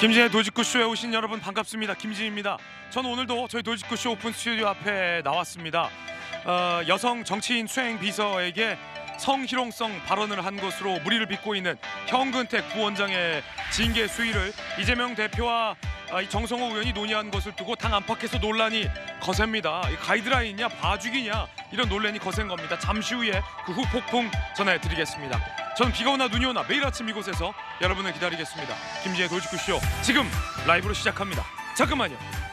김진의 돌직구쇼에 오신 여러분 반갑습니다. 김진입니다. 저는 오늘도 저희 돌직구쇼 오픈 스튜디오 앞에 나왔습니다. 어, 여성 정치인 수행 비서에게 성희롱성 발언을 한 것으로 물의를 빚고 있는 현근택 부원장의 징계 수위를 이재명 대표와 아, 이 정성호 의원이 논의한 것을 두고 당 안팎에서 논란이 거셉니다. 이 가이드라인이냐 봐주기냐 이런 논란이 거센 겁니다. 잠시 후에 그 후 폭풍 전해드리겠습니다. 저는 비가 오나 눈이 오나 매일 아침 이곳에서 여러분을 기다리겠습니다. 김지의 돌직구 쇼 지금 라이브로 시작합니다. 잠깐만요.